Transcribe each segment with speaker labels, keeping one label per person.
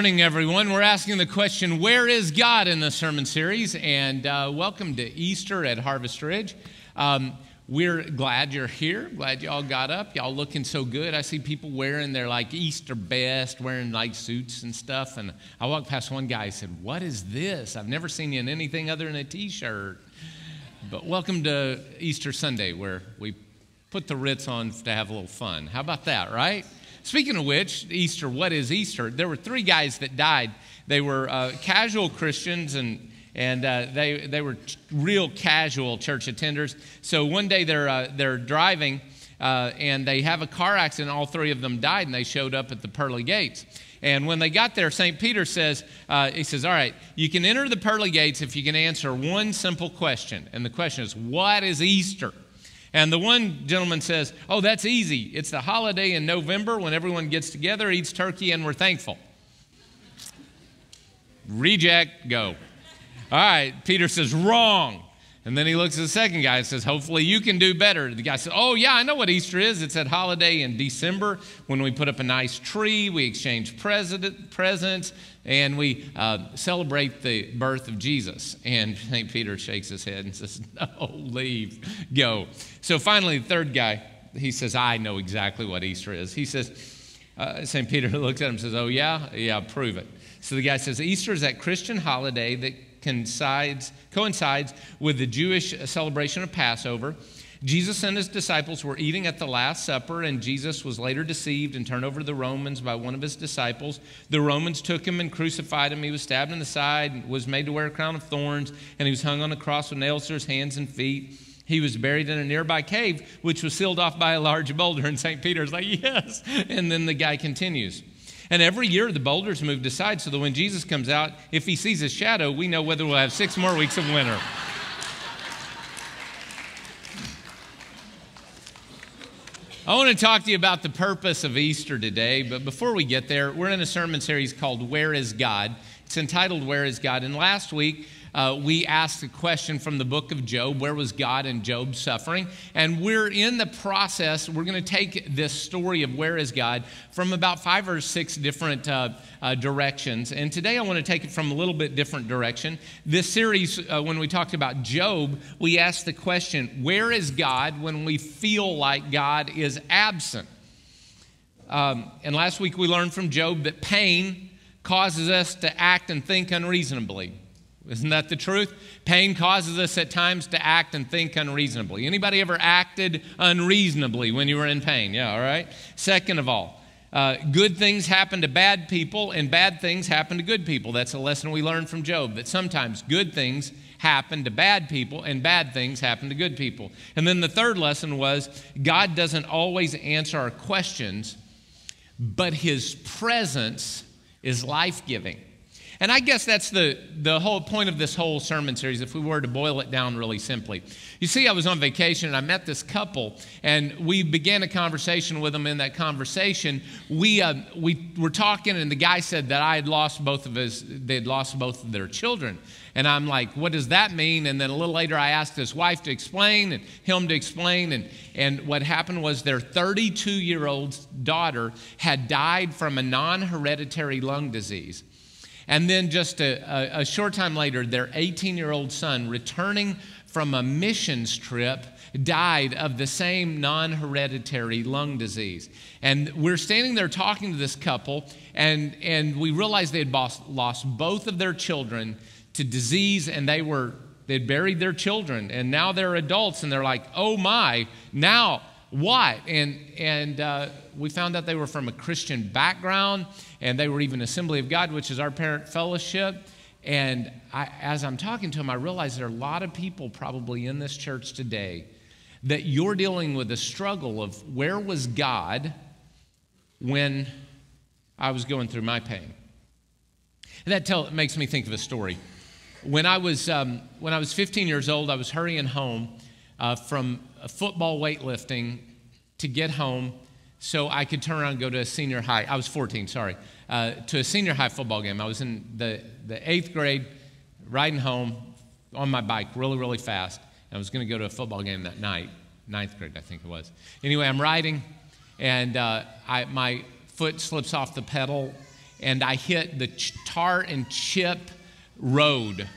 Speaker 1: Morning, everyone. We're asking the question, Where is God in the sermon series? And uh, welcome to Easter at Harvest Ridge. Um, we're glad you're here. Glad y'all got up. Y'all looking so good. I see people wearing their like Easter best, wearing like suits and stuff. And I walked past one guy. He said, What is this? I've never seen you in anything other than a t shirt. But welcome to Easter Sunday, where we put the Ritz on to have a little fun. How about that, right? Speaking of which, Easter, what is Easter? There were three guys that died. They were uh, casual Christians and, and uh, they, they were real casual church attenders. So one day they're, uh, they're driving uh, and they have a car accident. All three of them died and they showed up at the pearly gates. And when they got there, St. Peter says, uh, he says, all right, you can enter the pearly gates if you can answer one simple question. And the question is, what is Easter? And the one gentleman says, Oh, that's easy. It's the holiday in November when everyone gets together, eats turkey, and we're thankful. Reject, go. All right, Peter says, Wrong. And then he looks at the second guy and says, Hopefully you can do better. The guy says, Oh, yeah, I know what Easter is. It's that holiday in December when we put up a nice tree, we exchange presents, and we uh, celebrate the birth of Jesus. And St. Peter shakes his head and says, No, leave, go. So finally, the third guy, he says, I know exactly what Easter is. He says, uh, St. Peter looks at him and says, Oh, yeah? Yeah, prove it. So the guy says, Easter is that Christian holiday that coincides, coincides with the Jewish celebration of Passover. Jesus and his disciples were eating at the Last Supper, and Jesus was later deceived and turned over to the Romans by one of his disciples. The Romans took him and crucified him. He was stabbed in the side, was made to wear a crown of thorns, and he was hung on a cross with nails to his hands and feet. He was buried in a nearby cave, which was sealed off by a large boulder. And St. Peter's like, Yes. And then the guy continues. And every year the boulders moved aside so that when Jesus comes out, if he sees a shadow, we know whether we'll have six more weeks of winter. I want to talk to you about the purpose of Easter today, but before we get there, we're in a sermon series called Where is God? It's entitled Where is God? And last week, uh, we asked a question from the book of Job where was God in Job's suffering? And we're in the process, we're going to take this story of where is God from about five or six different uh, uh, directions. And today I want to take it from a little bit different direction. This series, uh, when we talked about Job, we asked the question where is God when we feel like God is absent? Um, and last week we learned from Job that pain causes us to act and think unreasonably. Isn't that the truth? Pain causes us at times to act and think unreasonably. Anybody ever acted unreasonably when you were in pain? Yeah, all right. Second of all, uh, good things happen to bad people and bad things happen to good people. That's a lesson we learned from Job that sometimes good things happen to bad people and bad things happen to good people. And then the third lesson was God doesn't always answer our questions, but his presence is life giving. And I guess that's the, the whole point of this whole sermon series, if we were to boil it down really simply. You see, I was on vacation and I met this couple, and we began a conversation with them. In that conversation, we, uh, we were talking, and the guy said that I had lost both of his, they had lost both of their children. And I'm like, what does that mean? And then a little later, I asked his wife to explain and him to explain. And, and what happened was their 32 year old daughter had died from a non hereditary lung disease. And then just a, a, a short time later, their 18 year old son, returning from a missions trip, died of the same non hereditary lung disease. And we're standing there talking to this couple, and, and we realized they had lost, both of their children to disease, and they were they'd buried their children, and now they're adults, and they're like, oh my, now what? And, and uh, we found out they were from a Christian background, and they were even Assembly of God, which is our parent fellowship. And I, as I'm talking to them, I realize there are a lot of people probably in this church today that you're dealing with a struggle of where was God when I was going through my pain. And that tell, makes me think of a story. When I was, um, when I was 15 years old, I was hurrying home uh, from football weightlifting to get home so I could turn around and go to a senior high. I was 14, sorry, uh, to a senior high football game. I was in the, the eighth grade, riding home on my bike really, really fast. I was going to go to a football game that night, ninth grade, I think it was. Anyway, I'm riding, and uh, I, my foot slips off the pedal, and I hit the tar and chip road.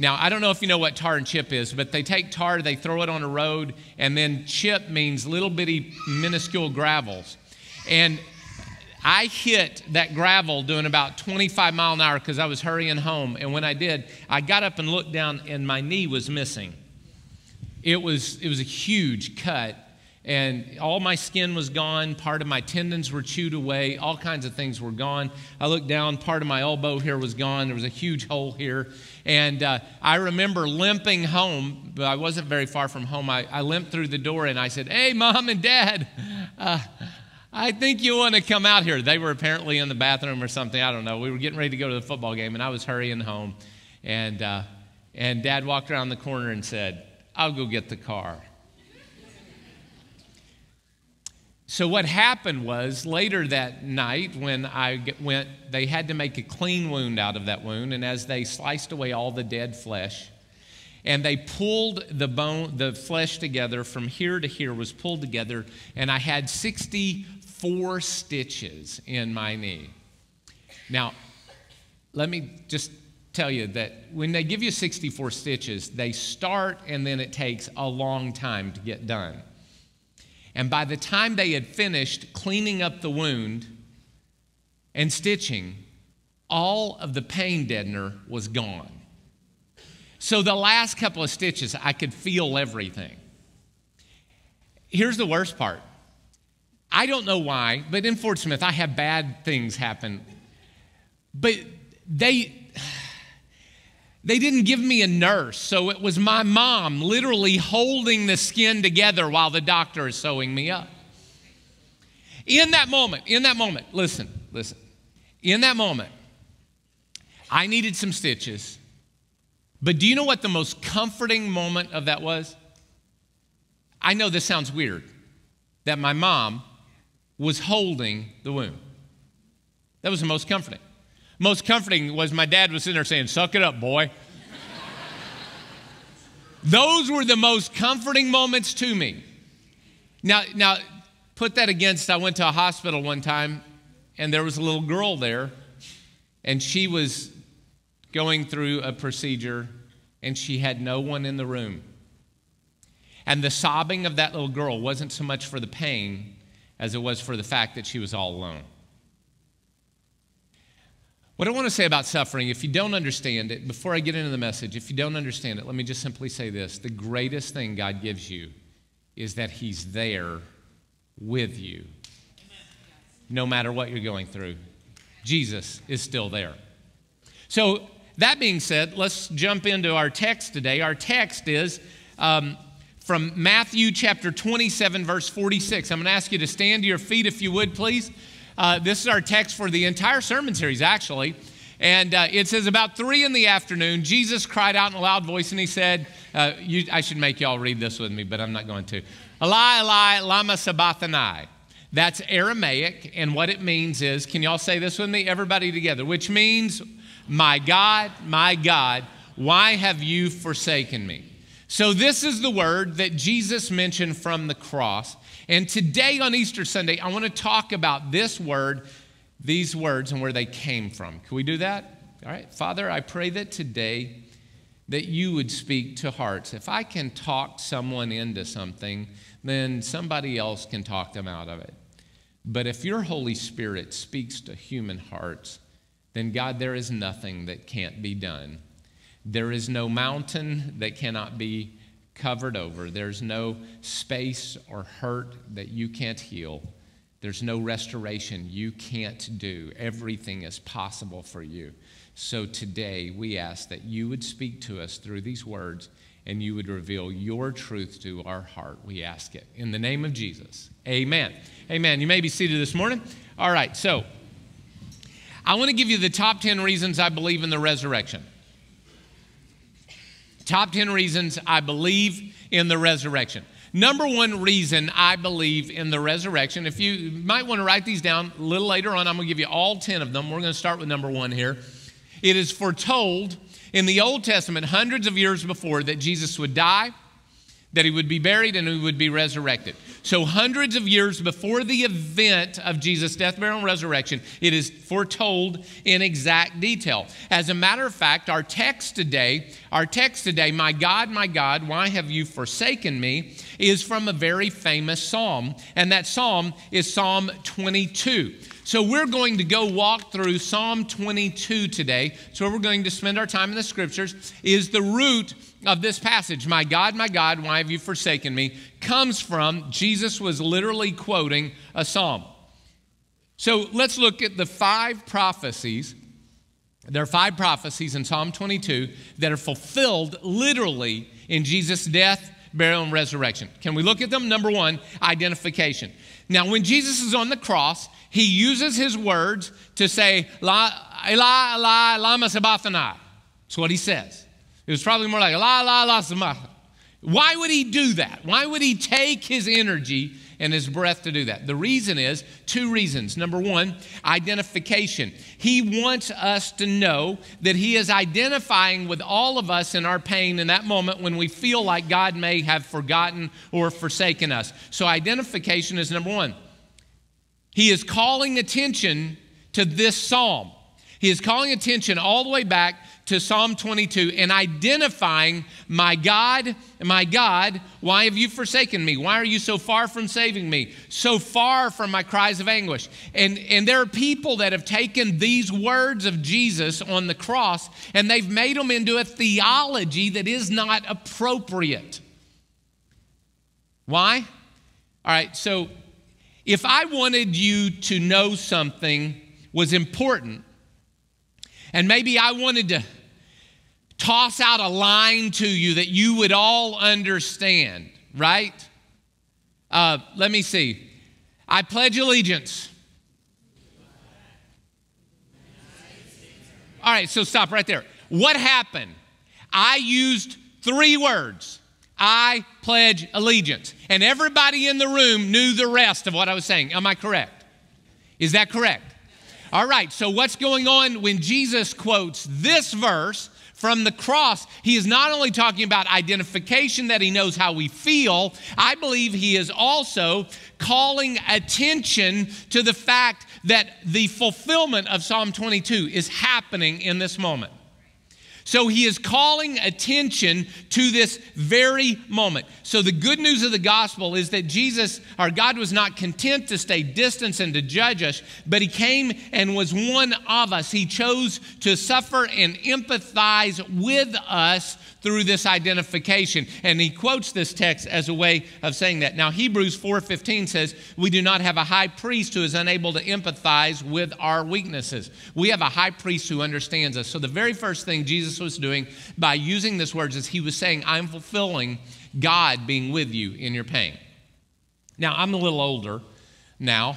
Speaker 1: Now, I don't know if you know what tar and chip is, but they take tar, they throw it on a road, and then chip means little bitty minuscule gravels. And I hit that gravel doing about 25 mile an hour because I was hurrying home. And when I did, I got up and looked down, and my knee was missing. It was, it was a huge cut and all my skin was gone. Part of my tendons were chewed away. All kinds of things were gone. I looked down, part of my elbow here was gone. There was a huge hole here. And uh, I remember limping home, but I wasn't very far from home. I, I limped through the door and I said, Hey, mom and dad, uh, I think you want to come out here. They were apparently in the bathroom or something. I don't know. We were getting ready to go to the football game, and I was hurrying home. And, uh, and dad walked around the corner and said, I'll go get the car. So, what happened was later that night, when I went, they had to make a clean wound out of that wound. And as they sliced away all the dead flesh, and they pulled the bone, the flesh together from here to here was pulled together, and I had 64 stitches in my knee. Now, let me just tell you that when they give you 64 stitches, they start and then it takes a long time to get done. And by the time they had finished cleaning up the wound and stitching, all of the pain deadener was gone. So the last couple of stitches, I could feel everything. Here's the worst part. I don't know why, but in Fort Smith, I have bad things happen. But they, they didn't give me a nurse, so it was my mom literally holding the skin together while the doctor is sewing me up. In that moment, in that moment, listen, listen. In that moment, I needed some stitches. But do you know what the most comforting moment of that was? I know this sounds weird that my mom was holding the wound. That was the most comforting most comforting was my dad was sitting there saying, Suck it up, boy. Those were the most comforting moments to me. Now, now, put that against I went to a hospital one time and there was a little girl there and she was going through a procedure and she had no one in the room. And the sobbing of that little girl wasn't so much for the pain as it was for the fact that she was all alone. What I want to say about suffering, if you don't understand it, before I get into the message, if you don't understand it, let me just simply say this. The greatest thing God gives you is that He's there with you, no matter what you're going through. Jesus is still there. So, that being said, let's jump into our text today. Our text is um, from Matthew chapter 27, verse 46. I'm going to ask you to stand to your feet if you would, please. Uh, this is our text for the entire sermon series, actually. And uh, it says, About three in the afternoon, Jesus cried out in a loud voice and he said, uh, you, I should make y'all read this with me, but I'm not going to. Eli, Eli, Lama Sabachthani. That's Aramaic, and what it means is, can y'all say this with me? Everybody together, which means, My God, my God, why have you forsaken me? So, this is the word that Jesus mentioned from the cross. And today on Easter Sunday, I want to talk about this word, these words, and where they came from. Can we do that? All right. Father, I pray that today that you would speak to hearts. If I can talk someone into something, then somebody else can talk them out of it. But if your Holy Spirit speaks to human hearts, then God, there is nothing that can't be done. There is no mountain that cannot be covered over. There's no space or hurt that you can't heal. There's no restoration you can't do. Everything is possible for you. So today, we ask that you would speak to us through these words and you would reveal your truth to our heart. We ask it. In the name of Jesus, amen. Amen. You may be seated this morning. All right, so I want to give you the top 10 reasons I believe in the resurrection. Top 10 reasons I believe in the resurrection. Number one reason I believe in the resurrection, if you might want to write these down a little later on, I'm going to give you all 10 of them. We're going to start with number one here. It is foretold in the Old Testament, hundreds of years before, that Jesus would die, that he would be buried, and he would be resurrected. So, hundreds of years before the event of Jesus' death, burial, and resurrection, it is foretold in exact detail. As a matter of fact, our text today, our text today, My God, my God, why have you forsaken me, is from a very famous psalm. And that psalm is Psalm 22. So we're going to go walk through Psalm 22 today. So we're going to spend our time in the scriptures is the root of this passage. My God, my God, why have you forsaken me? comes from Jesus was literally quoting a psalm. So let's look at the five prophecies. There are five prophecies in Psalm 22 that are fulfilled literally in Jesus' death, burial, and resurrection. Can we look at them? Number one, identification. Now, when Jesus is on the cross, he uses his words to say, Eli, Eli, lama sabachthani. That's what he says. It was probably more like, La, la, la, sabachthani. Why would he do that? Why would he take his energy and his breath to do that? The reason is two reasons. Number one, identification. He wants us to know that he is identifying with all of us in our pain in that moment when we feel like God may have forgotten or forsaken us. So, identification is number one. He is calling attention to this psalm. He is calling attention all the way back to Psalm 22 and identifying, My God, my God, why have you forsaken me? Why are you so far from saving me? So far from my cries of anguish. And, and there are people that have taken these words of Jesus on the cross and they've made them into a theology that is not appropriate. Why? All right, so if I wanted you to know something was important, and maybe I wanted to toss out a line to you that you would all understand, right? Uh, let me see. I pledge allegiance. All right, so stop right there. What happened? I used three words I pledge allegiance. And everybody in the room knew the rest of what I was saying. Am I correct? Is that correct? All right, so what's going on when Jesus quotes this verse from the cross? He is not only talking about identification, that he knows how we feel, I believe he is also calling attention to the fact that the fulfillment of Psalm 22 is happening in this moment. So he is calling attention to this very moment. So the good news of the gospel is that Jesus, our God, was not content to stay distant and to judge us, but he came and was one of us. He chose to suffer and empathize with us through this identification. And he quotes this text as a way of saying that. Now Hebrews 4:15 says, "We do not have a high priest who is unable to empathize with our weaknesses. We have a high priest who understands us." So the very first thing Jesus was doing by using this words is he was saying, "I'm fulfilling God being with you in your pain." Now, I'm a little older now,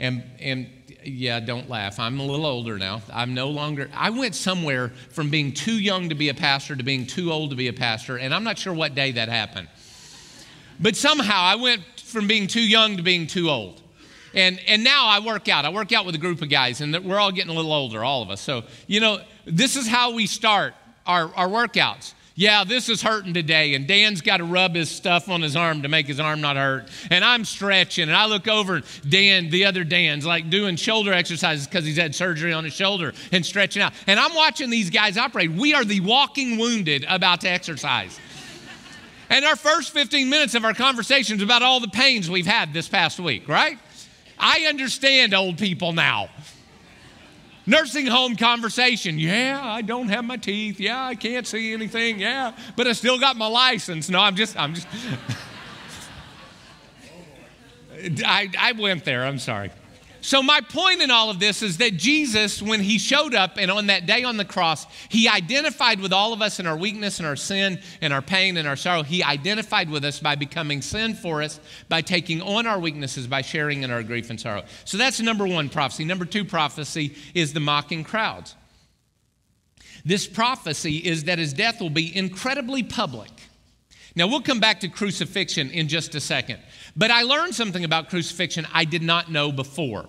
Speaker 1: and, and yeah, don't laugh. I'm a little older now. I'm no longer, I went somewhere from being too young to be a pastor to being too old to be a pastor, and I'm not sure what day that happened. But somehow I went from being too young to being too old. And, and now I work out. I work out with a group of guys, and we're all getting a little older, all of us. So, you know, this is how we start our, our workouts yeah, this is hurting today. And Dan's got to rub his stuff on his arm to make his arm not hurt. And I'm stretching. And I look over, Dan, the other Dan's like doing shoulder exercises because he's had surgery on his shoulder and stretching out. And I'm watching these guys operate. We are the walking wounded about to exercise. and our first 15 minutes of our conversation is about all the pains we've had this past week, right? I understand old people now. Nursing home conversation. Yeah, I don't have my teeth. Yeah, I can't see anything. Yeah, but I still got my license. No, I'm just, I'm just. I, I went there. I'm sorry. So, my point in all of this is that Jesus, when he showed up and on that day on the cross, he identified with all of us in our weakness and our sin and our pain and our sorrow. He identified with us by becoming sin for us, by taking on our weaknesses, by sharing in our grief and sorrow. So, that's number one prophecy. Number two prophecy is the mocking crowds. This prophecy is that his death will be incredibly public. Now, we'll come back to crucifixion in just a second. But I learned something about crucifixion I did not know before.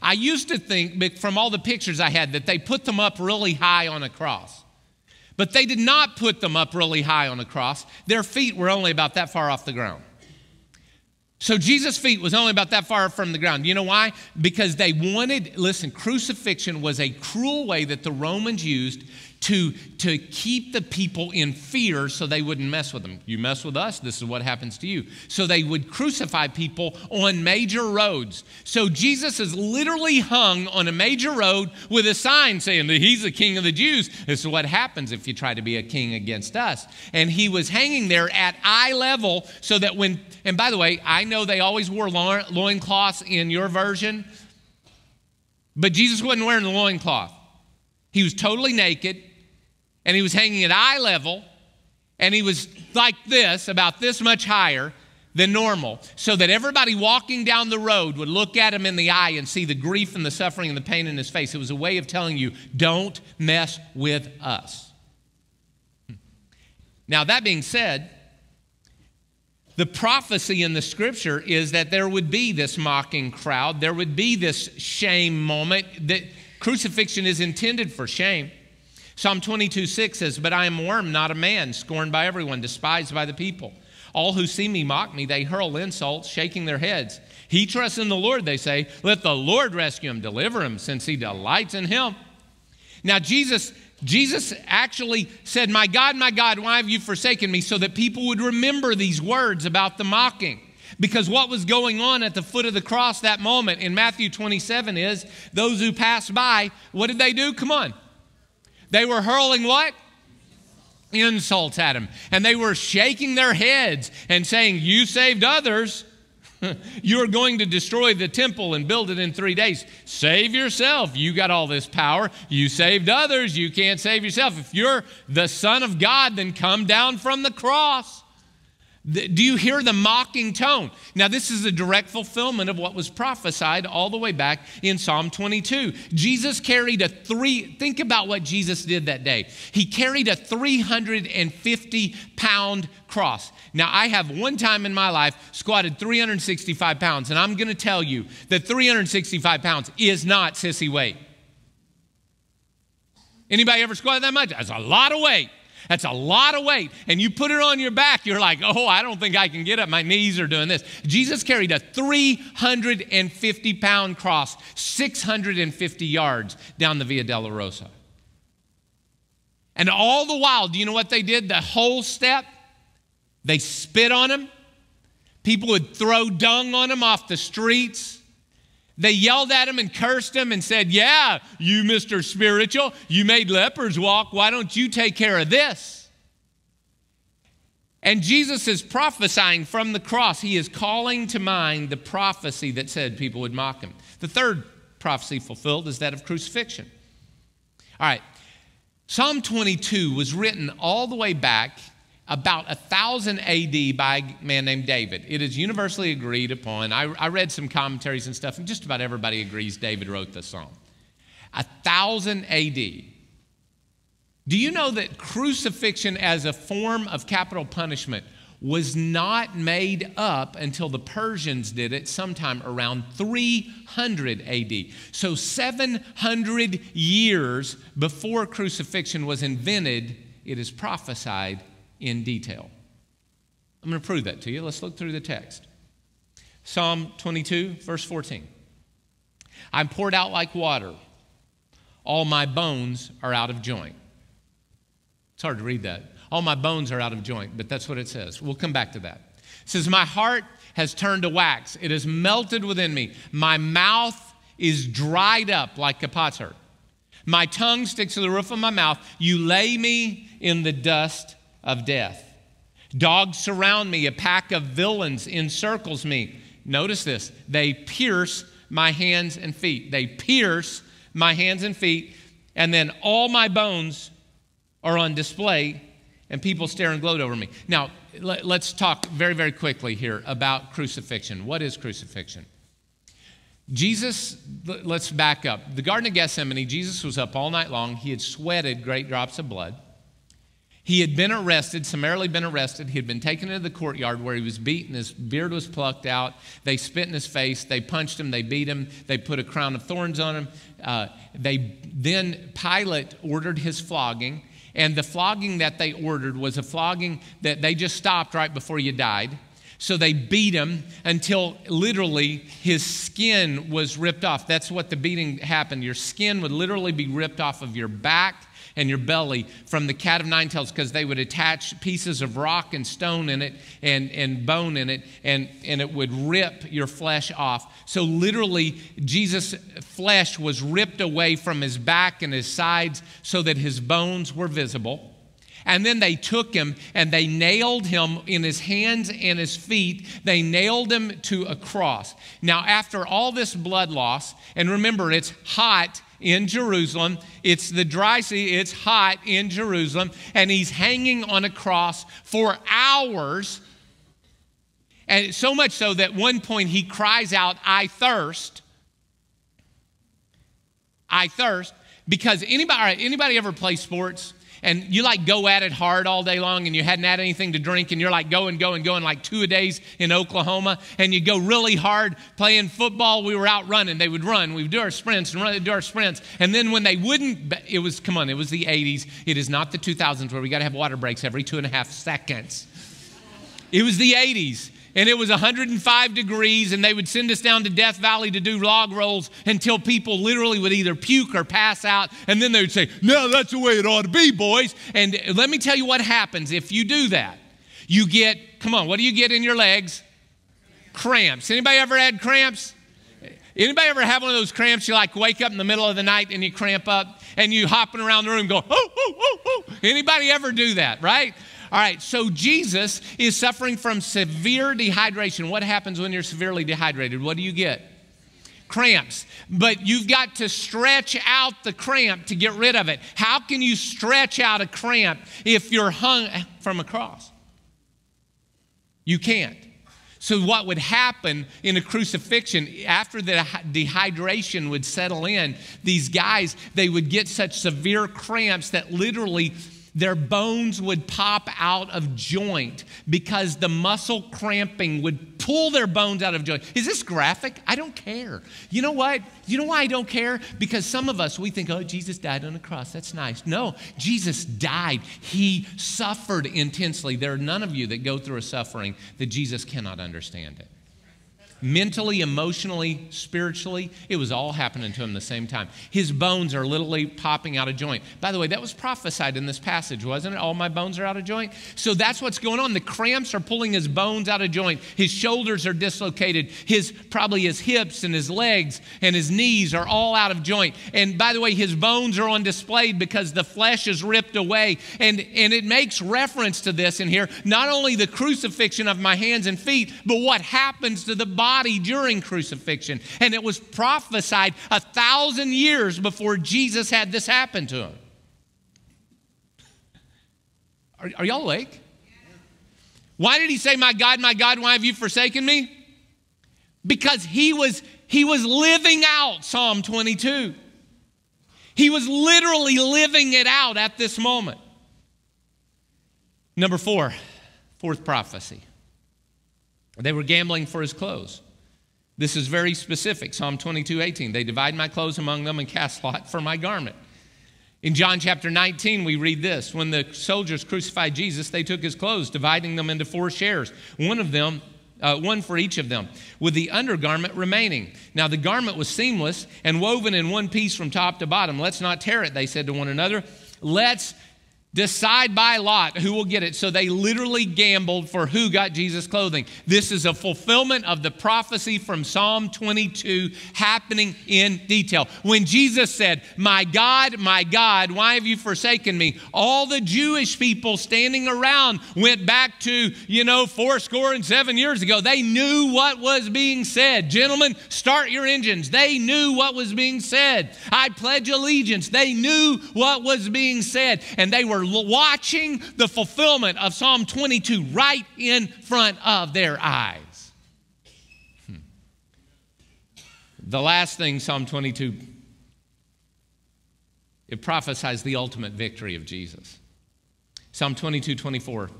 Speaker 1: I used to think from all the pictures I had that they put them up really high on a cross. But they did not put them up really high on a cross. Their feet were only about that far off the ground. So Jesus' feet was only about that far from the ground. You know why? Because they wanted, listen, crucifixion was a cruel way that the Romans used to, to keep the people in fear so they wouldn't mess with them. You mess with us, this is what happens to you. So they would crucify people on major roads. So Jesus is literally hung on a major road with a sign saying that he's the king of the Jews. This is what happens if you try to be a king against us. And he was hanging there at eye level so that when, and by the way, I know they always wore loincloths in your version, but Jesus wasn't wearing a loincloth. He was totally naked and he was hanging at eye level, and he was like this, about this much higher than normal, so that everybody walking down the road would look at him in the eye and see the grief and the suffering and the pain in his face. It was a way of telling you, don't mess with us. Hmm. Now, that being said, the prophecy in the scripture is that there would be this mocking crowd, there would be this shame moment, that crucifixion is intended for shame. Psalm 22 6 says, But I am worm, not a man, scorned by everyone, despised by the people. All who see me mock me. They hurl insults, shaking their heads. He trusts in the Lord, they say. Let the Lord rescue him, deliver him, since he delights in him. Now, Jesus, Jesus actually said, My God, my God, why have you forsaken me? So that people would remember these words about the mocking. Because what was going on at the foot of the cross that moment in Matthew 27 is those who passed by, what did they do? Come on. They were hurling what? Insults at him. And they were shaking their heads and saying, You saved others. You're going to destroy the temple and build it in three days. Save yourself. You got all this power. You saved others. You can't save yourself. If you're the Son of God, then come down from the cross. Do you hear the mocking tone? Now, this is a direct fulfillment of what was prophesied all the way back in Psalm 22. Jesus carried a three, think about what Jesus did that day. He carried a 350 pound cross. Now, I have one time in my life squatted 365 pounds, and I'm going to tell you that 365 pounds is not sissy weight. Anybody ever squatted that much? That's a lot of weight. That's a lot of weight. And you put it on your back, you're like, oh, I don't think I can get up. My knees are doing this. Jesus carried a 350 pound cross, 650 yards down the Via Dolorosa. And all the while, do you know what they did? The whole step, they spit on him. People would throw dung on him off the streets. They yelled at him and cursed him and said, Yeah, you, Mr. Spiritual, you made lepers walk. Why don't you take care of this? And Jesus is prophesying from the cross. He is calling to mind the prophecy that said people would mock him. The third prophecy fulfilled is that of crucifixion. All right, Psalm 22 was written all the way back about 1000 AD by a man named David. It is universally agreed upon. I, I, read some commentaries and stuff, and just about everybody agrees David wrote this song. 1000 AD. Do you know that crucifixion as a form of capital punishment was not made up until the Persians did it sometime around 300 AD? So, 700 years before crucifixion was invented, it is prophesied in detail. I'm going to prove that to you. Let's look through the text. Psalm 22, verse 14. I'm poured out like water. All my bones are out of joint. It's hard to read that. All my bones are out of joint, but that's what it says. We'll come back to that. It says, My heart has turned to wax, it has melted within me. My mouth is dried up like a potsherd. My tongue sticks to the roof of my mouth. You lay me in the dust of death. Dogs surround me, a pack of villains encircles me. Notice this they pierce my hands and feet. They pierce my hands and feet, and then all my bones are on display, and people stare and gloat over me. Now, let, us talk very, very quickly here about crucifixion. What is crucifixion? Jesus, let's back up. The Garden of Gethsemane, Jesus was up all night long. He had sweated great drops of blood. He had been arrested, summarily been arrested. He had been taken into the courtyard where he was beaten. His beard was plucked out. They spit in his face. They punched him. They beat him. They put a crown of thorns on him. Uh, they then Pilate ordered his flogging, and the flogging that they ordered was a flogging that they just stopped right before you died. So they beat him until literally his skin was ripped off. That's what the beating happened. Your skin would literally be ripped off of your back and your belly from the cat of nine tails because they would attach pieces of rock and stone in it and, and bone in it and, and it would rip your flesh off. So, literally, Jesus' flesh was ripped away from his back and his sides so that his bones were visible. And then they took him and they nailed him in his hands and his feet. They nailed him to a cross. Now, after all this blood loss, and remember, it's hot in Jerusalem, it's the dry sea, it's hot in Jerusalem, and he's hanging on a cross for hours. And so much so that one point he cries out, I thirst. I thirst. Because anybody, anybody ever play sports? And you like go at it hard all day long and you hadn't had anything to drink and you're like going, going, going like two a days in Oklahoma and you go really hard playing football. We were out running. They would run. We would do our sprints and run, do our sprints. And then when they wouldn't, it was, come on, it was the 80s. It is not the 2000s where we got to have water breaks every two and a half seconds. It was the 80s and it was 105 degrees, and they would send us down to Death Valley to do log rolls until people literally would either puke or pass out, and then they would say, No, that's the way it ought to be, boys. And let me tell you what happens if you do that. You get, come on, what do you get in your legs? Cramps. Anybody ever had cramps? Anybody ever have one of those cramps? You like wake up in the middle of the night and you cramp up and you hopping around the room go, oh, oh, oh, oh. Anybody ever do that, right? All right, so Jesus is suffering from severe dehydration. What happens when you're severely dehydrated? What do you get? Cramps. But you've got to stretch out the cramp to get rid of it. How can you stretch out a cramp if you're hung from a cross? You can't. So, what would happen in a crucifixion after the dehydration would settle in? These guys, they would get such severe cramps that literally their bones would pop out of joint because the muscle cramping would pull their bones out of joint. Is this graphic? I don't care. You know what? You know why I don't care? Because some of us, we think, oh, Jesus died on the cross. That's nice. No, Jesus died. He suffered intensely. There are none of you that go through a suffering that Jesus cannot understand it mentally, emotionally, spiritually. It was all happening to him the same time. His bones are literally popping out of joint. By the way, that was prophesied in this passage, wasn't it? All my bones are out of joint. So that's what's going on. The cramps are pulling his bones out of joint. His shoulders are dislocated. His probably his hips and his legs and his knees are all out of joint. And by the way, his bones are on display because the flesh is ripped away. And, and it makes reference to this in here. Not only the crucifixion of my hands and feet, but what happens to the body body during crucifixion. And it was prophesied a thousand years before Jesus had this happen to him. Are, are y'all awake? Why did he say, My God, my God, why have you forsaken me? Because he was, he was living out Psalm 22. He was literally living it out at this moment. Number four, fourth prophecy. They were gambling for his clothes. This is very specific. Psalm 22, 18. They divide my clothes among them and cast lot for my garment. In John chapter 19, we read this When the soldiers crucified Jesus, they took his clothes, dividing them into four shares, one of them, uh, one for each of them, with the undergarment remaining. Now the garment was seamless and woven in one piece from top to bottom. Let's not tear it, they said to one another. Let's Decide by lot who will get it. So they literally gambled for who got Jesus' clothing. This is a fulfillment of the prophecy from Psalm 22 happening in detail. When Jesus said, My God, my God, why have you forsaken me? All the Jewish people standing around went back to, you know, four score and seven years ago. They knew what was being said. Gentlemen, start your engines. They knew what was being said. I pledge allegiance. They knew what was being said. And they were watching the fulfillment of Psalm 22 right in front of their eyes. Hmm. The last thing Psalm 22 it prophesies the ultimate victory of Jesus. Psalm 22, 24.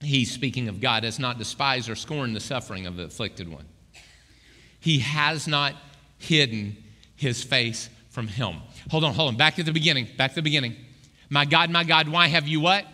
Speaker 1: He's speaking of God has not despised or scorned the suffering of the afflicted one. He has not hidden his face from him. Hold on, hold on. Back to the beginning. Back to the beginning. My God, my God, why have you what?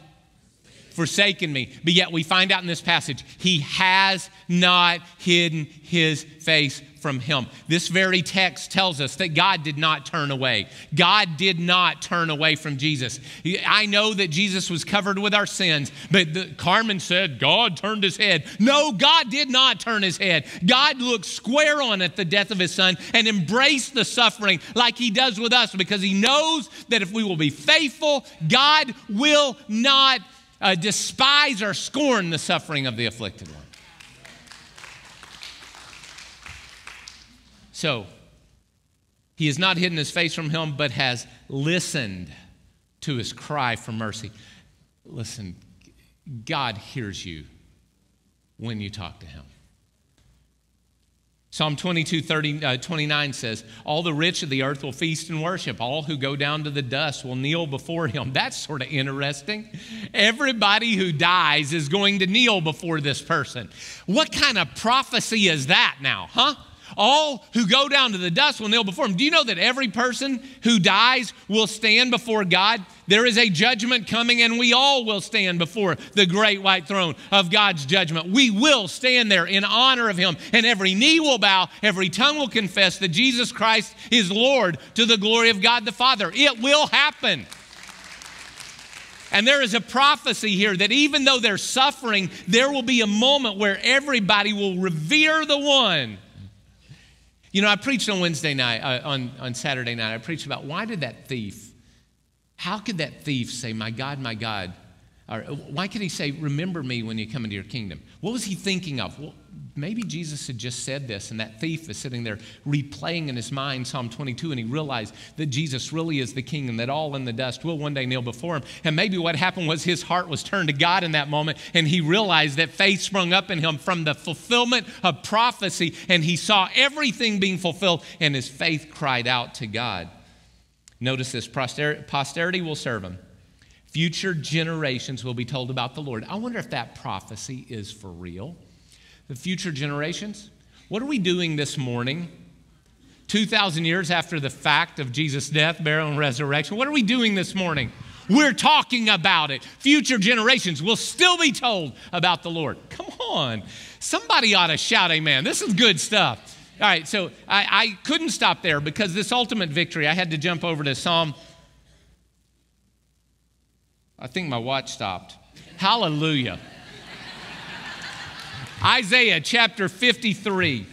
Speaker 1: Forsaken me. But yet we find out in this passage, he has not hidden his face from him. This very text tells us that God did not turn away. God did not turn away from Jesus. I know that Jesus was covered with our sins, but the, Carman said God turned his head. No, God did not turn his head. God looked square on at the death of his son and embraced the suffering like he does with us because he knows that if we will be faithful, God will not uh, despise or scorn the suffering of the afflicted one. So, he has not hidden his face from him, but has listened to his cry for mercy. Listen, God hears you when you talk to him. Psalm 22, 30, uh, 29 says, All the rich of the earth will feast and worship. All who go down to the dust will kneel before him. That's sort of interesting. Everybody who dies is going to kneel before this person. What kind of prophecy is that now, huh? All who go down to the dust will kneel before him. Do you know that every person who dies will stand before God? There is a judgment coming, and we all will stand before the great white throne of God's judgment. We will stand there in honor of him, and every knee will bow, every tongue will confess that Jesus Christ is Lord to the glory of God the Father. It will happen. And there is a prophecy here that even though they're suffering, there will be a moment where everybody will revere the one you know, I preached on Wednesday night, uh, on, on Saturday night, I preached about why did that thief, how could that thief say, My God, my God? Or why could he say, Remember me when you come into your kingdom? What was he thinking of? Well, maybe Jesus had just said this, and that thief is sitting there replaying in his mind Psalm 22, and he realized that Jesus really is the king and that all in the dust will one day kneel before him. And maybe what happened was his heart was turned to God in that moment, and he realized that faith sprung up in him from the fulfillment of prophecy, and he saw everything being fulfilled, and his faith cried out to God. Notice this posterity will serve him. Future generations will be told about the Lord. I wonder if that prophecy is for real the future generations? What are we doing this morning? 2,000 years after the fact of Jesus' death, burial, and resurrection. What are we doing this morning? We're talking about it. Future generations will still be told about the Lord. Come on. Somebody ought to shout amen. This is good stuff. All right, so I, I couldn't stop there because this ultimate victory, I had to jump over to Psalm. I think my watch stopped. Hallelujah. Isaiah chapter 53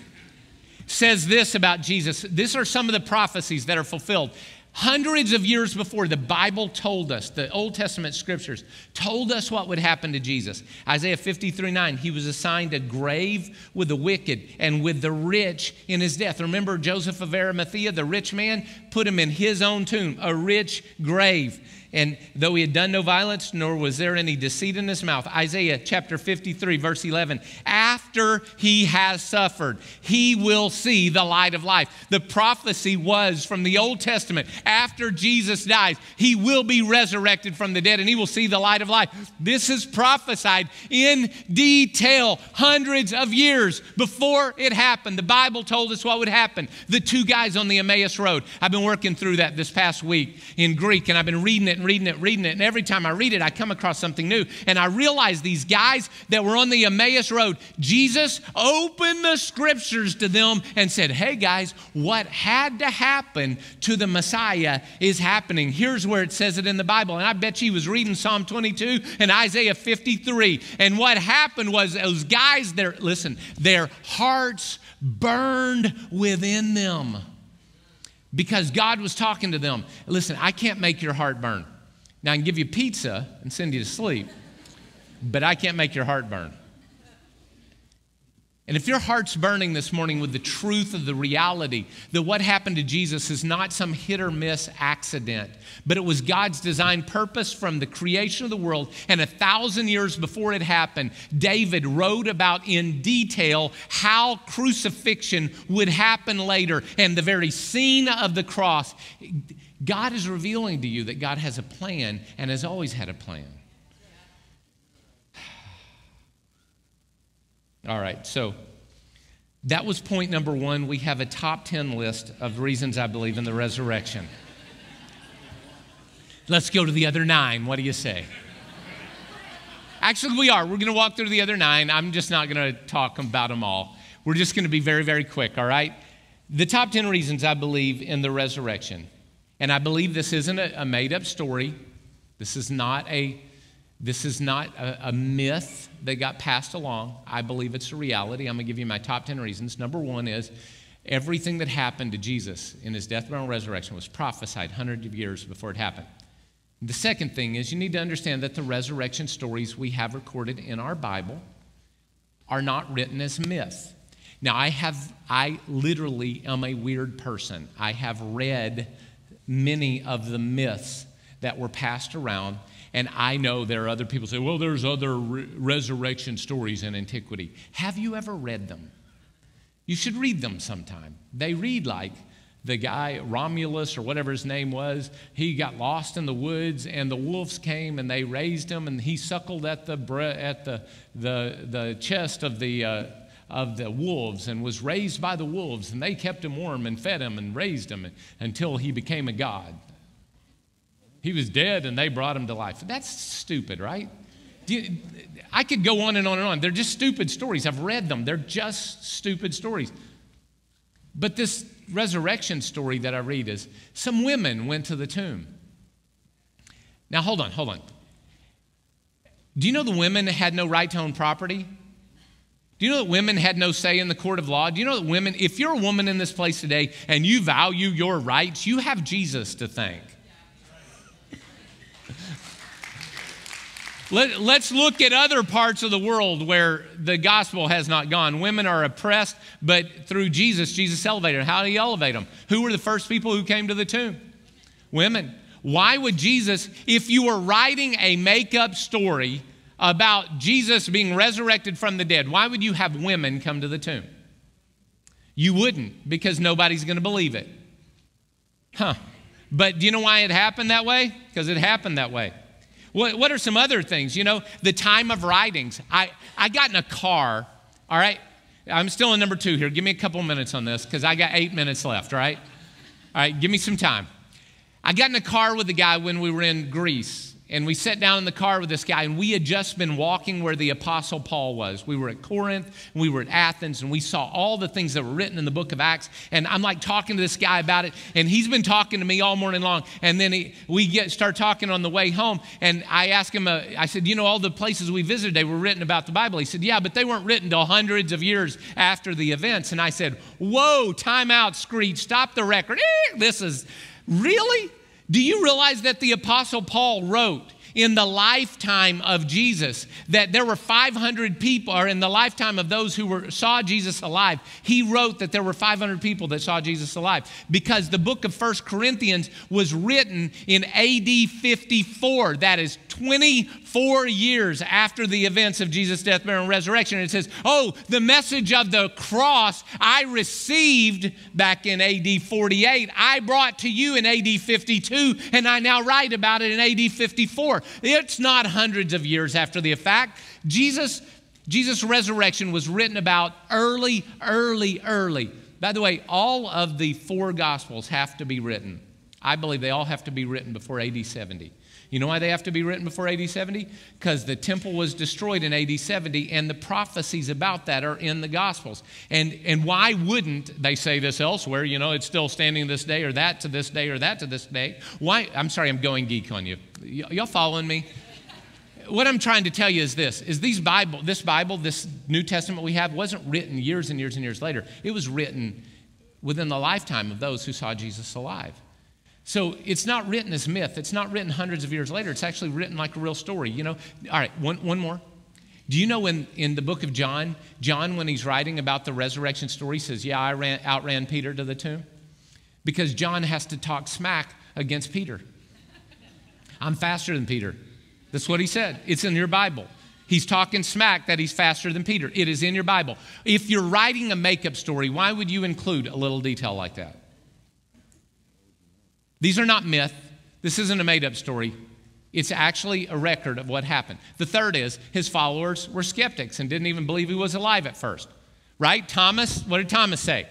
Speaker 1: says this about Jesus. These are some of the prophecies that are fulfilled. Hundreds of years before, the Bible told us, the Old Testament scriptures told us what would happen to Jesus. Isaiah 53 9, he was assigned a grave with the wicked and with the rich in his death. Remember Joseph of Arimathea, the rich man, put him in his own tomb, a rich grave. And though he had done no violence, nor was there any deceit in his mouth. Isaiah chapter 53, verse 11. After he has suffered, he will see the light of life. The prophecy was from the Old Testament. After Jesus dies, he will be resurrected from the dead and he will see the light of life. This is prophesied in detail hundreds of years before it happened. The Bible told us what would happen. The two guys on the Emmaus Road. I've been working through that this past week in Greek and I've been reading it and reading it, reading it. And every time I read it, I come across something new. And I realize these guys that were on the Emmaus Road, Jesus opened the scriptures to them and said, Hey guys, what had to happen to the Messiah is happening. Here's where it says it in the Bible. And I bet you he was reading Psalm 22 and Isaiah 53. And what happened was those guys, their, listen, their hearts burned within them because God was talking to them. Listen, I can't make your heart burn. Now, I can give you pizza and send you to sleep, but I can't make your heart burn. And if your heart's burning this morning with the truth of the reality that what happened to Jesus is not some hit or miss accident, but it was God's design purpose from the creation of the world, and a thousand years before it happened, David wrote about in detail how crucifixion would happen later and the very scene of the cross. God is revealing to you that God has a plan and has always had a plan. All right, so that was point number one. We have a top 10 list of reasons I believe in the resurrection. Let's go to the other nine. What do you say? Actually, we are. We're going to walk through the other nine. I'm just not going to talk about them all. We're just going to be very, very quick, all right? The top 10 reasons I believe in the resurrection. And I believe this isn't a, a made up story. This is not a this is not a, a, myth that got passed along. I believe it's a reality. I'm going to give you my top 10 reasons. Number one is everything that happened to Jesus in his death, burial, and resurrection was prophesied hundreds of years before it happened. The second thing is you need to understand that the resurrection stories we have recorded in our Bible are not written as myth. Now, I have, I literally am a weird person. I have read many of the myths that were passed around, and I know there are other people say, well, there's other re- resurrection stories in antiquity. Have you ever read them? You should read them sometime. They read like the guy, Romulus or whatever his name was, he got lost in the woods and the wolves came and they raised him and he suckled at the, at the, the, the chest of the, uh, of the wolves and was raised by the wolves and they kept him warm and fed him and raised him until he became a god. He was dead and they brought him to life. That's stupid, right? You, I could go on and on and on. They're just stupid stories. I've read them. They're just stupid stories. But this resurrection story that I read is some women went to the tomb. Now, hold on, hold on. Do you know the women had no right to own property? Do you know that women had no say in the court of law? Do you know that women, if you're a woman in this place today and you value your rights, you have Jesus to thank. Let, us look at other parts of the world where the gospel has not gone. Women are oppressed, but through Jesus, Jesus elevated them. How did he elevate them? Who were the first people who came to the tomb? Women. Why would Jesus, if you were writing a make up story about Jesus being resurrected from the dead, why would you have women come to the tomb? You wouldn't, because nobody's going to believe it. Huh. But do you know why it happened that way? Because it happened that way. What, what are some other things? You know, the time of writings. I, I got in a car, all right? I'm still in number two here. Give me a couple minutes on this because I got eight minutes left, right? All right, give me some time. I got in a car with a guy when we were in Greece and we sat down in the car with this guy, and we had just been walking where the Apostle Paul was. We were at Corinth, we were at Athens, and we saw all the things that were written in the book of Acts. And I'm like talking to this guy about it, and he's been talking to me all morning long. And then he, we get start talking on the way home, and I asked him, uh, I said, You know, all the places we visited, they were written about the Bible. He said, Yeah, but they weren't written till hundreds of years after the events. And I said, Whoa, time out, Screech, stop the record. This is really? Do you realize that the Apostle Paul wrote in the lifetime of Jesus that there were 500 people, or in the lifetime of those who were, saw Jesus alive, he wrote that there were 500 people that saw Jesus alive because the book of First Corinthians was written in AD 54. That is 24 years after the events of Jesus' death, burial, and resurrection. And it says, Oh, the message of the cross I received back in AD 48, I brought to you in AD 52, and I now write about it in AD 54. It's not hundreds of years after the fact. Jesus, Jesus' resurrection was written about early, early, early. By the way, all of the four gospels have to be written. I believe they all have to be written before AD 70. You know why they have to be written before AD 70? Because the temple was destroyed in AD 70, and the prophecies about that are in the Gospels. And, and why wouldn't they say this elsewhere? You know, it's still standing this day, or that to this day, or that to this day. Why? I'm sorry, I'm going geek on you. Y- y'all following me? what I'm trying to tell you is this is these Bible, this Bible, this New Testament we have wasn't written years and years and years later. It was written within the lifetime of those who saw Jesus alive. So it's not written as myth. It's not written hundreds of years later. It's actually written like a real story. You know, all right, one, one more. Do you know when in the book of John, John, when he's writing about the resurrection story, says, Yeah, I ran, outran Peter to the tomb? Because John has to talk smack against Peter. I'm faster than Peter. That's what he said. It's in your Bible. He's talking smack that he's faster than Peter. It is in your Bible. If you're writing a makeup story, why would you include a little detail like that? These are not myth. This isn't a made up story. It's actually a record of what happened. The third is his followers were skeptics and didn't even believe he was alive at first. Right? Thomas, what did Thomas say?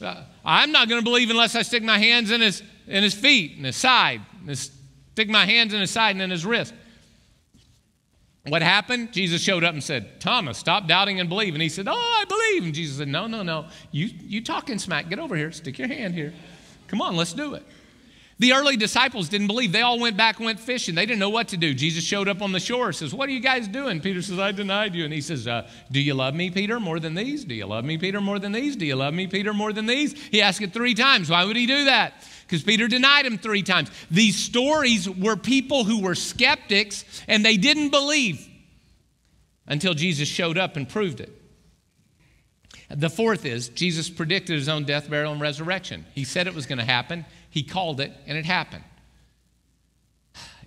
Speaker 1: Uh, I'm not going to believe unless I stick my hands in his, in his feet and his side, and his, stick my hands in his side and in his wrist. What happened? Jesus showed up and said, Thomas, stop doubting and believe. And he said, Oh, I believe. And Jesus said, No, no, no. You, you talking smack. Get over here. Stick your hand here. Come on, let's do it. The early disciples didn't believe. They all went back and went fishing. They didn't know what to do. Jesus showed up on the shore, says, What are you guys doing? Peter says, I denied you. And he says, uh, Do you love me, Peter, more than these? Do you love me, Peter, more than these? Do you love me, Peter, more than these? He asked it three times. Why would he do that? Because Peter denied him three times. These stories were people who were skeptics and they didn't believe until Jesus showed up and proved it. The fourth is Jesus predicted his own death, burial, and resurrection. He said it was going to happen. He called it, and it happened.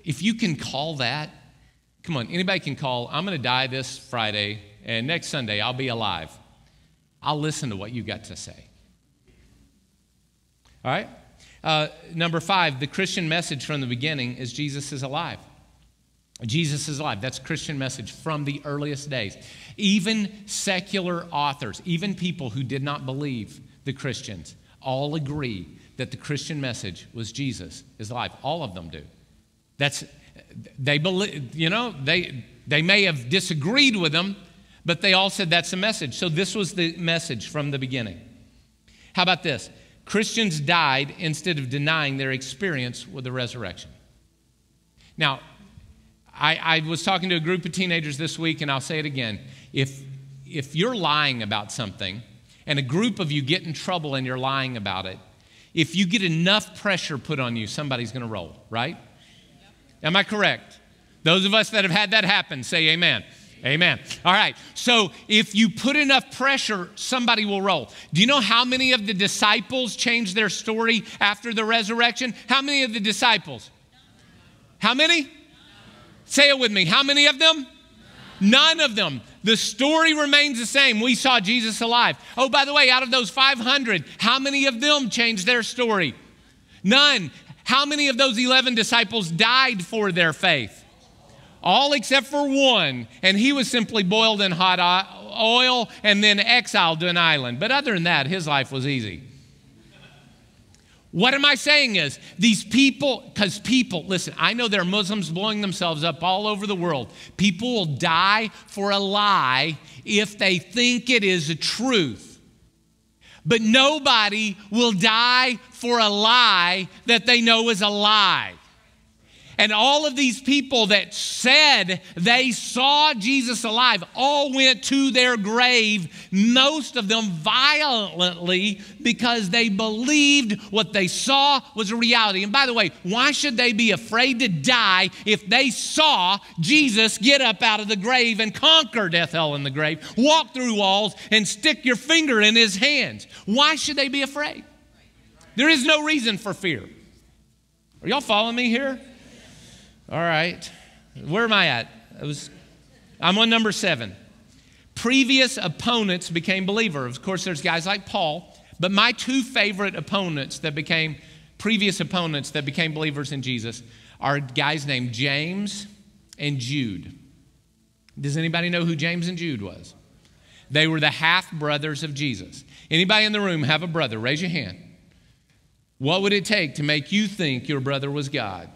Speaker 1: If you can call that, come on, anybody can call, I'm going to die this Friday, and next Sunday I'll be alive. I'll listen to what you got to say. All right? Uh, number five, the Christian message from the beginning is Jesus is alive. Jesus is alive. That's Christian message from the earliest days. Even secular authors, even people who did not believe the Christians, all agree that the Christian message was Jesus is alive. All of them do. That's they believe, you know, they they may have disagreed with them, but they all said that's the message. So this was the message from the beginning. How about this? Christians died instead of denying their experience with the resurrection. Now, I, I was talking to a group of teenagers this week, and I'll say it again. If if you're lying about something, and a group of you get in trouble and you're lying about it, if you get enough pressure put on you, somebody's going to roll, right? Am I correct? Those of us that have had that happen say amen. Amen. All right. So if you put enough pressure, somebody will roll. Do you know how many of the disciples changed their story after the resurrection? How many of the disciples? How many? Say it with me. How many of them? None of them. The story remains the same. We saw Jesus alive. Oh, by the way, out of those 500, how many of them changed their story? None. How many of those 11 disciples died for their faith? All except for one, and he was simply boiled in hot oil and then exiled to an island. But other than that, his life was easy. What am I saying is these people, because people, listen, I know there are Muslims blowing themselves up all over the world. People will die for a lie if they think it is a truth. But nobody will die for a lie that they know is a lie. And all of these people that said they saw Jesus alive all went to their grave, most of them violently, because they believed what they saw was a reality. And by the way, why should they be afraid to die if they saw Jesus get up out of the grave and conquer death, hell, and the grave, walk through walls, and stick your finger in his hands? Why should they be afraid? There is no reason for fear. Are y'all following me here? All right. Where am I at? I was, I'm on number seven. Previous opponents became believers. Of course, there's guys like Paul, but my two favorite opponents that became previous opponents that became believers in Jesus are guys named James and Jude. Does anybody know who James and Jude was? They were the half brothers of Jesus. Anybody in the room have a brother? Raise your hand. What would it take to make you think your brother was God?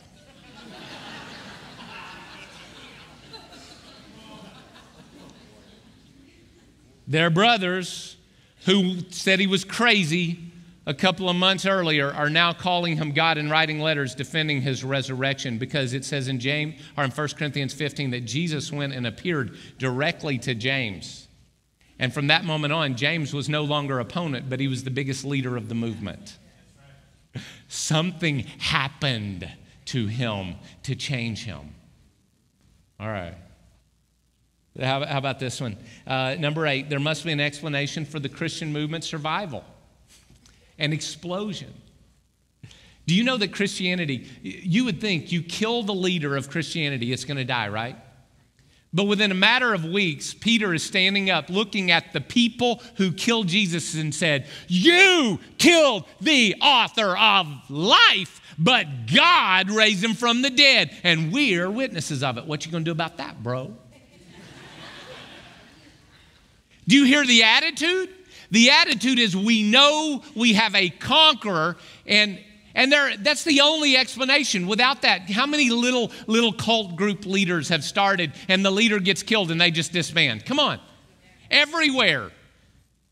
Speaker 1: Their brothers, who said he was crazy a couple of months earlier, are now calling him God and writing letters defending his resurrection because it says in James or in 1 Corinthians 15 that Jesus went and appeared directly to James. And from that moment on, James was no longer opponent, but he was the biggest leader of the movement. Something happened to him to change him. All right. How, how about this one? Uh, number eight, there must be an explanation for the Christian movement survival and explosion. Do you know that Christianity, you would think you kill the leader of Christianity, it's going to die, right? But within a matter of weeks, Peter is standing up looking at the people who killed Jesus and said, You killed the author of life, but God raised him from the dead, and we're witnesses of it. What you going to do about that, bro? Do you hear the attitude? The attitude is we know we have a conqueror, and, And that's the only explanation. Without that, how many little, little cult group leaders have started and the leader gets killed and they just disband? Come on. Everywhere.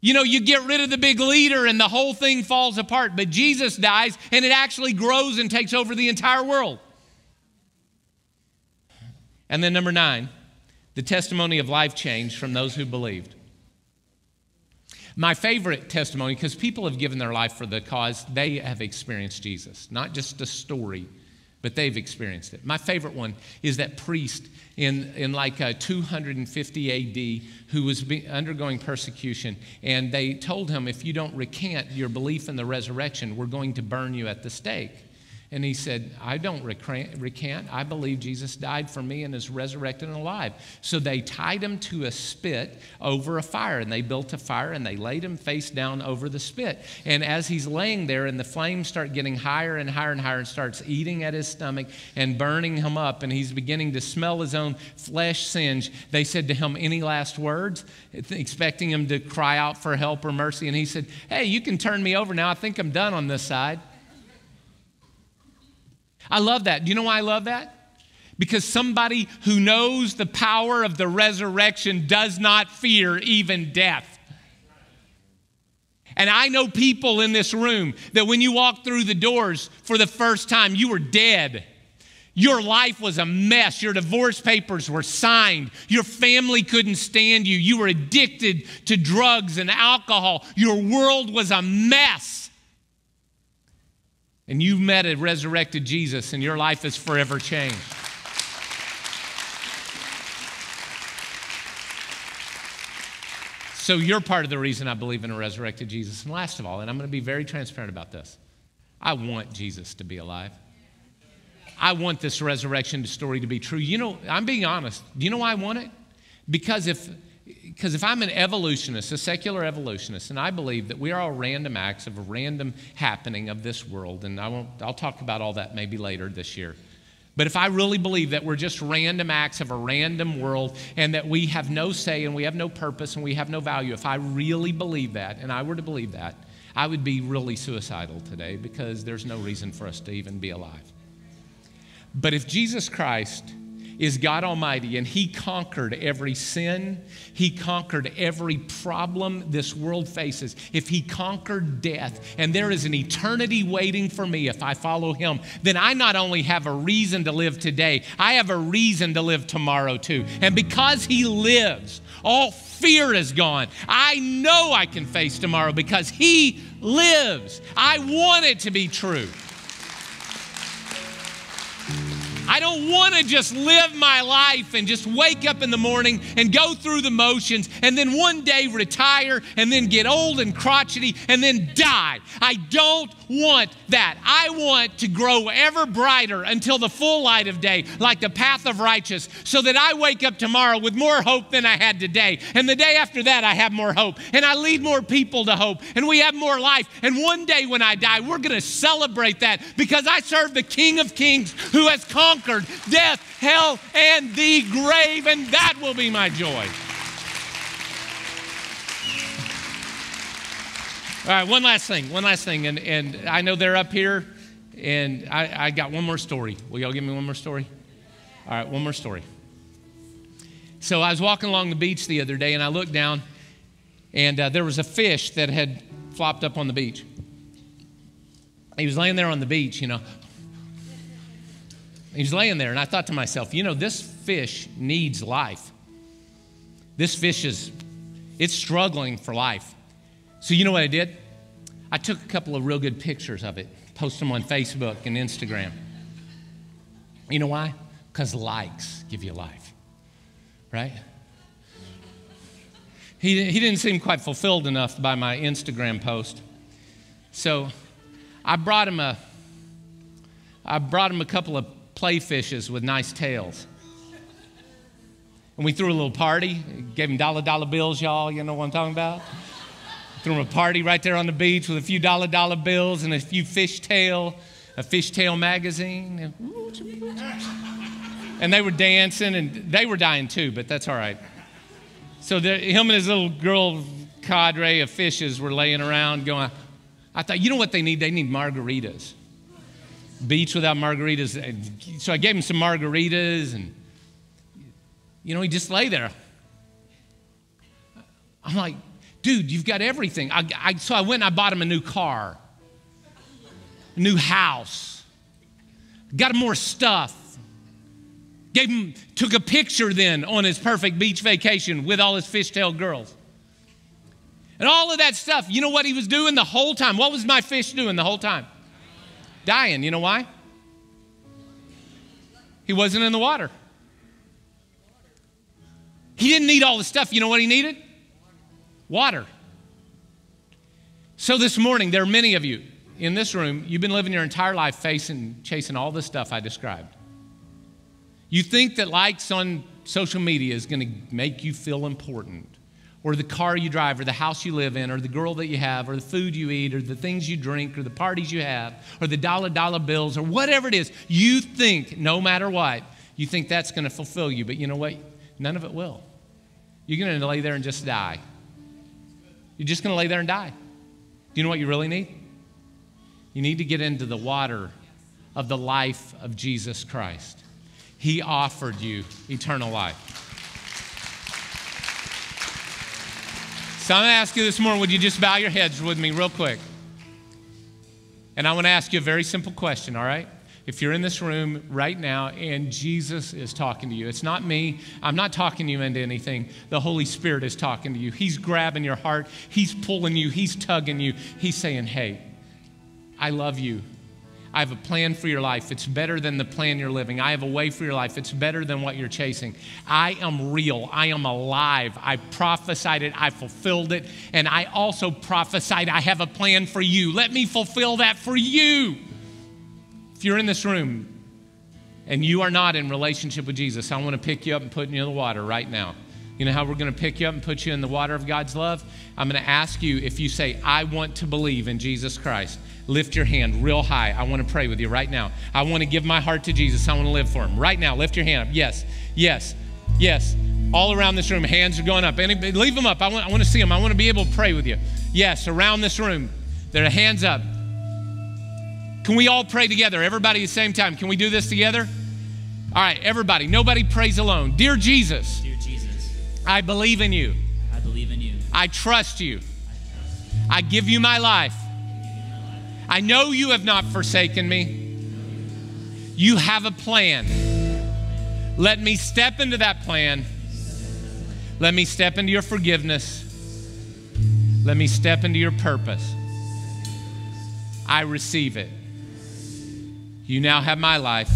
Speaker 1: You know, you get rid of the big leader and the whole thing falls apart, but Jesus dies and it actually grows and takes over the entire world. And then, number nine, the testimony of life change from those who believed. My favorite testimony, because people have given their life for the cause, they have experienced Jesus, not just a story, but they've experienced it. My favorite one is that priest in, in like uh, 250 AD who was undergoing persecution, and they told him, if you don't recant your belief in the resurrection, we're going to burn you at the stake. And he said, I don't recant. I believe Jesus died for me and is resurrected and alive. So they tied him to a spit over a fire, and they built a fire and they laid him face down over the spit. And as he's laying there, and the flames start getting higher and higher and higher, and starts eating at his stomach and burning him up, and he's beginning to smell his own flesh singe, they said to him, Any last words? Expecting him to cry out for help or mercy. And he said, Hey, you can turn me over now. I think I'm done on this side. I love that. Do you know why I love that? Because somebody who knows the power of the resurrection does not fear even death. And I know people in this room that when you walked through the doors for the first time, you were dead. Your life was a mess. Your divorce papers were signed. Your family couldn't stand you. You were addicted to drugs and alcohol. Your world was a mess and you've met a resurrected Jesus and your life is forever changed. So you're part of the reason I believe in a resurrected Jesus. And last of all, and I'm going to be very transparent about this, I want Jesus to be alive. I want this resurrection story to be true. You know, I'm being honest. Do you know why I want it? Because if because if I'm an evolutionist, a secular evolutionist, and I believe that we are all random acts of a random happening of this world, and I won't, I'll talk about all that maybe later this year. But if I really believe that we're just random acts of a random world and that we have no say and we have no purpose and we have no value, if I really believe that, and I were to believe that, I would be really suicidal today because there's no reason for us to even be alive. But if Jesus Christ is God Almighty, and He conquered every sin. He conquered every problem this world faces. If He conquered death, and there is an eternity waiting for me if I follow Him, then I not only have a reason to live today, I have a reason to live tomorrow too. And because He lives, all fear is gone. I know I can face tomorrow because He lives. I want it to be true. I don't want to just live my life and just wake up in the morning and go through the motions and then one day retire and then get old and crotchety and then die. I don't want that. I want to grow ever brighter until the full light of day, like the path of righteous, so that I wake up tomorrow with more hope than I had today. And the day after that, I have more hope. And I lead more people to hope. And we have more life. And one day when I die, we're going to celebrate that because I serve the King of Kings who has conquered death, hell, and the grave. And that will be my joy. All right, one last thing, one last thing. And, and I know they're up here, and I, I got one more story. Will y'all give me one more story? All right, one more story. So I was walking along the beach the other day, and I looked down, and uh, there was a fish that had flopped up on the beach. He was laying there on the beach, you know. He was laying there, and I thought to myself, you know, this fish needs life. This fish is, it's struggling for life. So, you know what I did? I took a couple of real good pictures of it, post them on Facebook and Instagram. You know why? Because likes give you life, right? He, he didn't seem quite fulfilled enough by my Instagram post. So I brought him a, I brought him a couple of play fishes with nice tails. And we threw a little party, gave him dollar dollar bills, y'all. You know what I'm talking about? Threw him a party right there on the beach with a few dollar dollar bills and a few fishtail, a fishtail magazine. And they were dancing and they were dying too, but that's all right. So the, him and his little girl cadre of fishes were laying around going, I thought, you know what they need? They need margaritas. beach without margaritas. So I gave him some margaritas, and, you know, he just lay there. I'm like, dude, you've got everything. I, I, so I went and I bought him a new car, a new house, got him more stuff. Gave him, took a picture then on his perfect beach vacation with all his fishtail girls. And all of that stuff, you know what he was doing the whole time? What was my fish doing the whole time? Dying. You know why? He wasn't in the water. He didn't need all the stuff. You know what he needed? Water. So this morning, there are many of you in this room, you've been living your entire life facing, chasing all the stuff I described. You think that likes on social media is going to make you feel important, or the car you drive, or the house you live in, or the girl that you have, or the food you eat, or the things you drink, or the parties you have, or the dollar dollar bills, or whatever it is. You think, no matter what, you think that's going to fulfill you, but you know what? None of it will. You're going to lay there and just die. You're just going to lay there and die. Do you know what you really need? You need to get into the water of the life of Jesus Christ. He offered you eternal life. So I'm going to ask you this morning would you just bow your heads with me, real quick? And I want to ask you a very simple question, all right? If you're in this room right now and Jesus is talking to you, it's not me. I'm not talking you into anything. The Holy Spirit is talking to you. He's grabbing your heart, He's pulling you, He's tugging you. He's saying, Hey, I love you. I have a plan for your life. It's better than the plan you're living. I have a way for your life. It's better than what you're chasing. I am real. I am alive. I prophesied it. I fulfilled it. And I also prophesied I have a plan for you. Let me fulfill that for you. If you're in this room and you are not in relationship with Jesus, I want to pick you up and put you in the water right now. You know how we're going to pick you up and put you in the water of God's love? I'm going to ask you if you say, I want to believe in Jesus Christ lift your hand real high. I want to pray with you right now. I want to give my heart to Jesus. I want to live for him. Right now, lift your hand up. Yes, yes, yes. All around this room, hands are going up. Anybody, leave them up. I want, I want to see them. I want to be able to pray with you. Yes, around this room, there are hands up. Can we all pray together? Everybody at the same time. Can we do this together? All right, everybody. Nobody prays alone. Dear Jesus,
Speaker 2: Dear Jesus,
Speaker 1: I believe in you.
Speaker 2: I believe in you.
Speaker 1: I trust you. I give you my life. I know you have not forsaken me. You have a plan. Let me step into that plan. Let me step into your forgiveness. Let me step into your purpose. I receive it. You now have my life.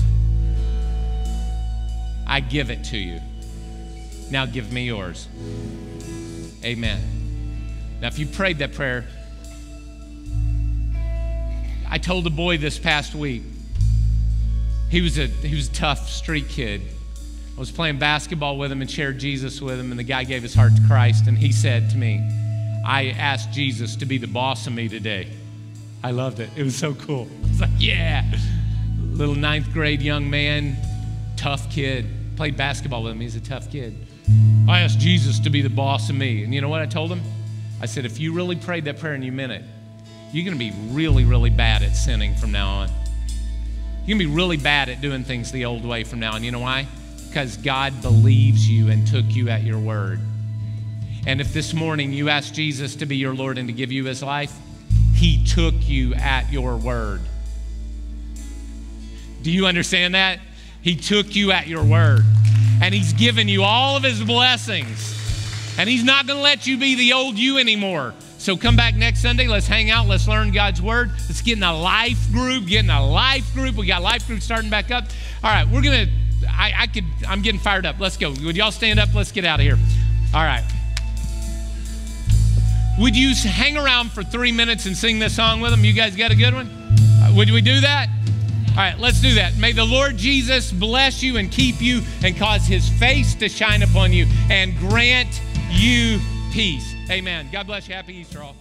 Speaker 1: I give it to you. Now give me yours. Amen. Now, if you prayed that prayer, I told a boy this past week. He was a he was a tough street kid. I was playing basketball with him and shared Jesus with him, and the guy gave his heart to Christ, and he said to me, I asked Jesus to be the boss of me today. I loved it. It was so cool. It's like, yeah. Little ninth grade young man, tough kid. Played basketball with him. He's a tough kid. I asked Jesus to be the boss of me. And you know what I told him? I said, if you really prayed that prayer and you meant it, you're going to be really, really bad at sinning from now on. You're going to be really bad at doing things the old way from now on. You know why? Because God believes you and took you at your word. And if this morning you asked Jesus to be your Lord and to give you his life, he took you at your word. Do you understand that? He took you at your word. And he's given you all of his blessings. And he's not going to let you be the old you anymore. So come back next Sunday. Let's hang out. Let's learn God's word. Let's get in a life group. Get in a life group. We got life group starting back up. All right, we're gonna. I, I could. I'm getting fired up. Let's go. Would y'all stand up? Let's get out of here. All right. Would you hang around for three minutes and sing this song with them? You guys got a good one? Uh, would we do that? All right, let's do that. May the Lord Jesus bless you and keep you and cause his face to shine upon you and grant you peace. Amen. God bless you. Happy Easter all.